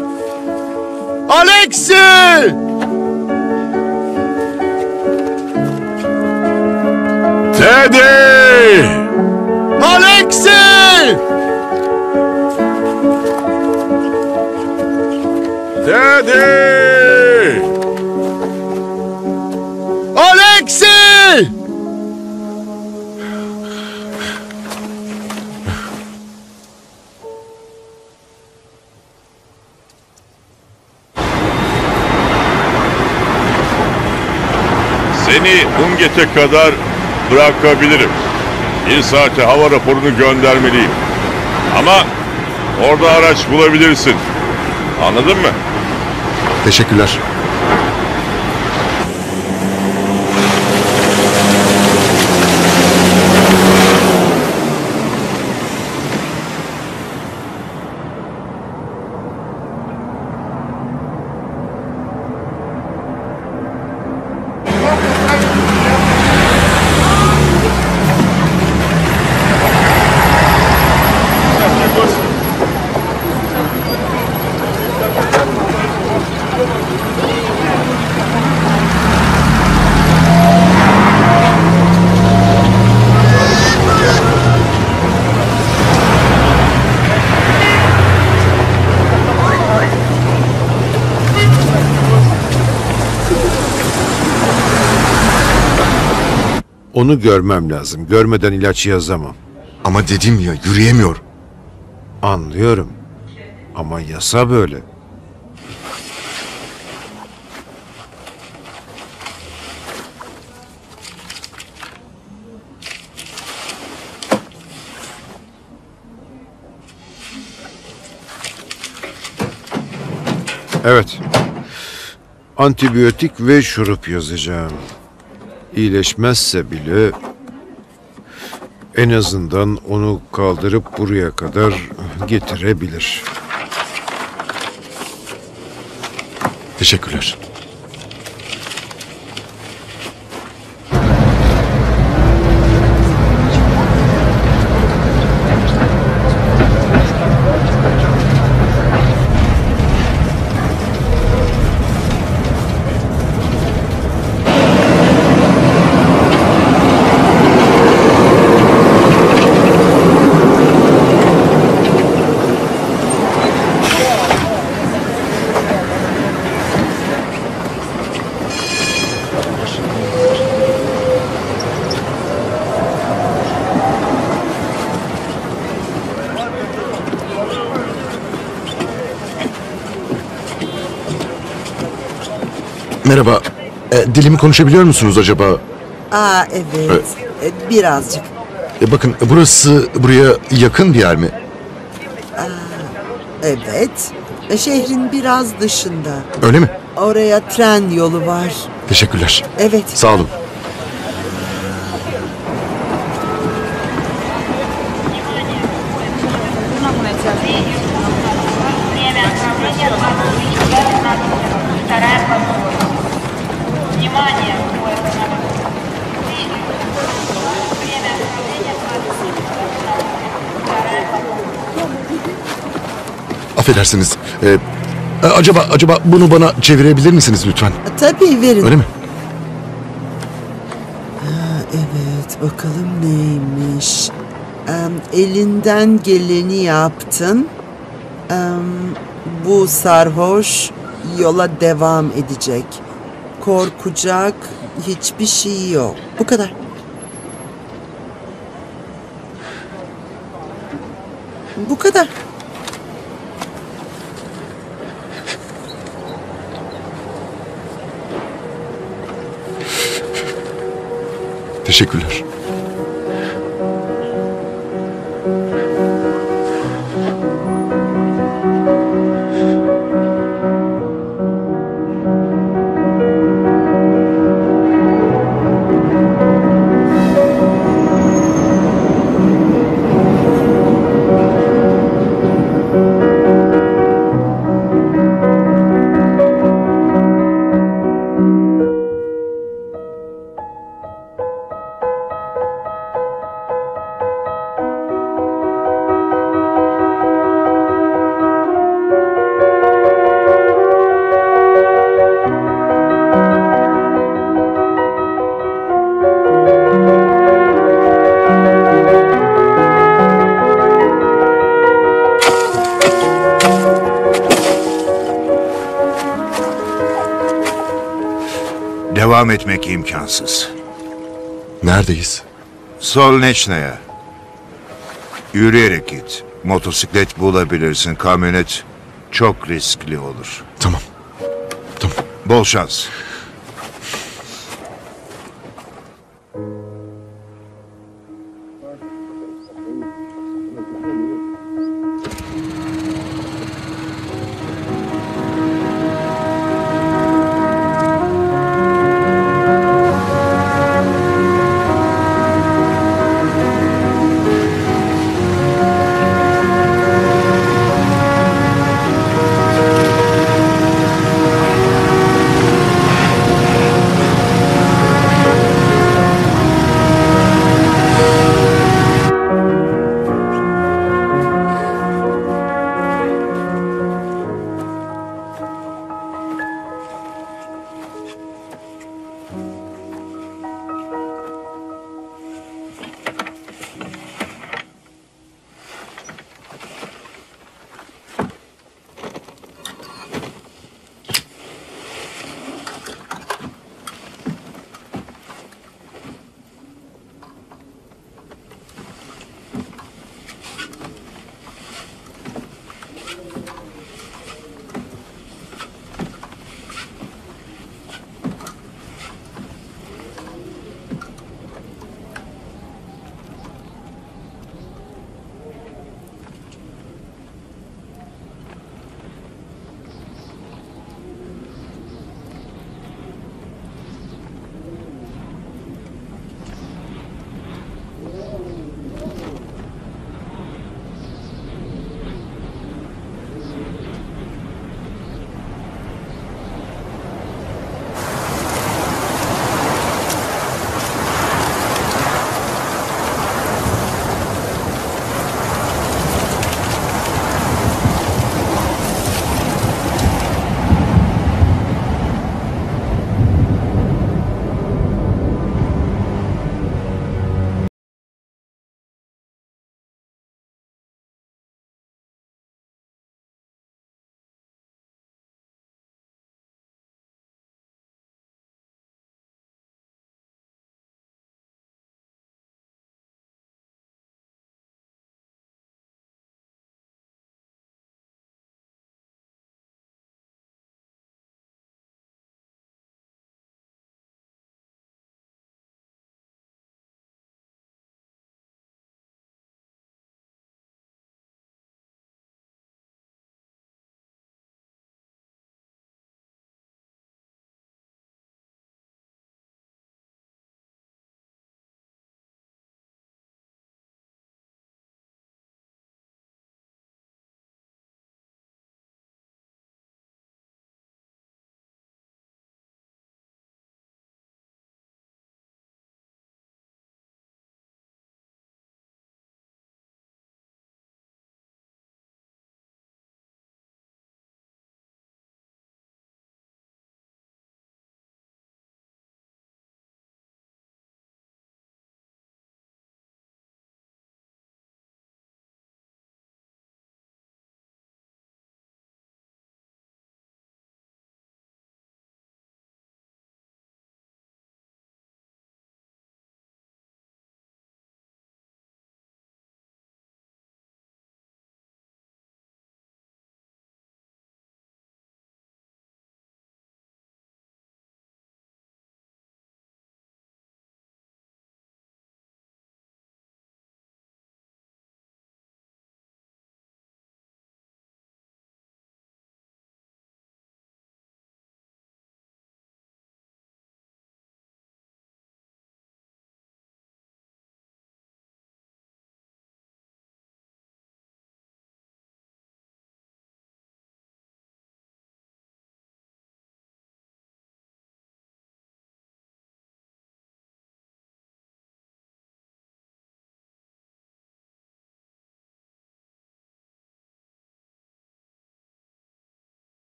G: Kadar bırakabilirim. Bir saate hava raporunu göndermeliyim. Ama orada araç bulabilirsin. Anladın mı?
A: Teşekkürler.
L: Onu görmem lazım. Görmeden ilaç yazamam.
A: Ama dedim ya yürüyemiyor.
L: Anlıyorum. Ama yasa böyle. Evet. Antibiyotik ve şurup yazacağım. İyileşmezse bile en azından onu kaldırıp buraya kadar getirebilir.
A: Teşekkürler. Merhaba. Dilimi konuşabiliyor musunuz acaba?
M: Aa evet. E, Birazcık.
A: E, bakın burası buraya yakın bir yer mi?
M: Evet. E, Şehrin biraz dışında.
A: Öyle mi?
M: Oraya tren yolu var.
A: Teşekkürler.
M: Evet.
A: Sağ olun. Affedersiniz. E, e, acaba acaba bunu bana çevirebilir misiniz lütfen?
M: Tabii verin.
A: Öyle mi?
M: Ha, evet bakalım neymiş. Em, elinden geleni yaptın. Em, bu sarhoş yola devam edecek. Korkacak hiçbir şey yok. Bu kadar. Bu kadar.
A: Teşekkürler.
C: Devam etmek imkansız.
A: Neredeyiz?
C: Solneçna'ya. Yürüyerek git. Motosiklet bulabilirsin. Kamyonet çok riskli olur.
A: Tamam.
C: Bol şans.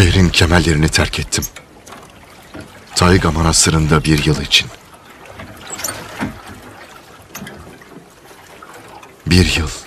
A: Şehrin kemerlerini terk ettim. Tayga Manastırı'nda bir yıl için. Bir yıl.